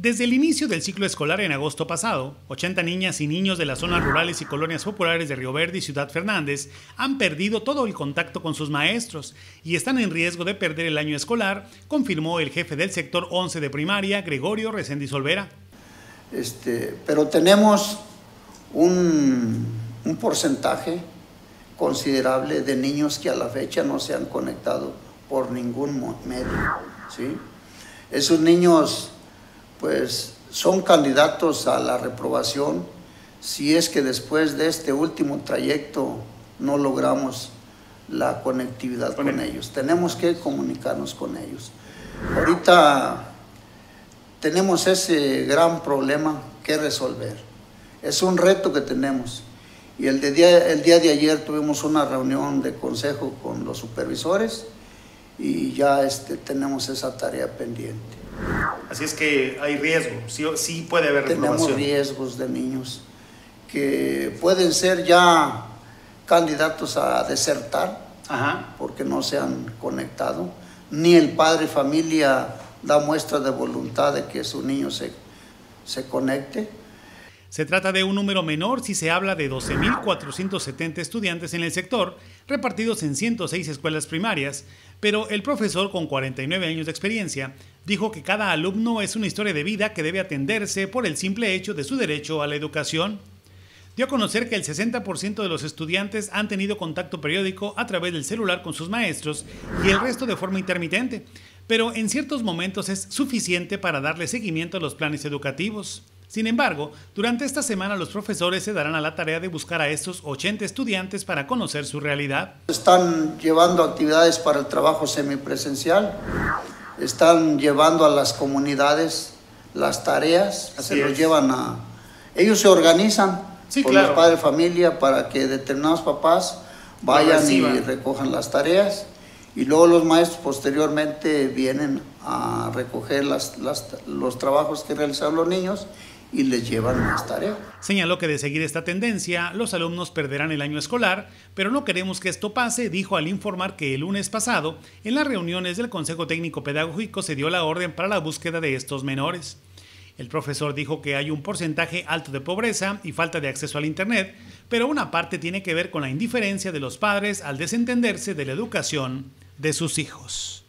Desde el inicio del ciclo escolar en agosto pasado, 80 niñas y niños de las zonas rurales y colonias populares de Río Verde y Ciudad Fernández han perdido todo el contacto con sus maestros y están en riesgo de perder el año escolar, confirmó el jefe del sector 11 de primaria, Gregorio Reséndiz Olvera. Este, pero tenemos un, un porcentaje considerable de niños que a la fecha no se han conectado por ningún medio. ¿sí? Esos niños pues son candidatos a la reprobación si es que después de este último trayecto no logramos la conectividad con ellos. Tenemos que comunicarnos con ellos. Ahorita tenemos ese gran problema que resolver. Es un reto que tenemos. Y el, día, el día de ayer tuvimos una reunión de consejo con los supervisores y ya este, tenemos esa tarea pendiente. Así es que hay riesgo, sí, sí puede haber Tenemos riesgos de niños que pueden ser ya candidatos a desertar porque no se han conectado, ni el padre familia da muestra de voluntad de que su niño se, se conecte. Se trata de un número menor si se habla de 12.470 estudiantes en el sector, repartidos en 106 escuelas primarias, pero el profesor con 49 años de experiencia dijo que cada alumno es una historia de vida que debe atenderse por el simple hecho de su derecho a la educación. Dio a conocer que el 60% de los estudiantes han tenido contacto periódico a través del celular con sus maestros y el resto de forma intermitente, pero en ciertos momentos es suficiente para darle seguimiento a los planes educativos. Sin embargo, durante esta semana los profesores se darán a la tarea de buscar a estos 80 estudiantes para conocer su realidad. Están llevando actividades para el trabajo semipresencial, están llevando a las comunidades las tareas, se los llevan a... Ellos se organizan con los padres de familia para que determinados papás vayan y recojan las tareas y luego los maestros posteriormente vienen a recoger las, los trabajos que realizaron los niños y les llevan más tarea. Señaló que de seguir esta tendencia, los alumnos perderán el año escolar, pero no queremos que esto pase, dijo al informar que el lunes pasado, en las reuniones del Consejo Técnico Pedagógico se dio la orden para la búsqueda de estos menores. El profesor dijo que hay un porcentaje alto de pobreza y falta de acceso al Internet, pero una parte tiene que ver con la indiferencia de los padres al desentenderse de la educación de sus hijos.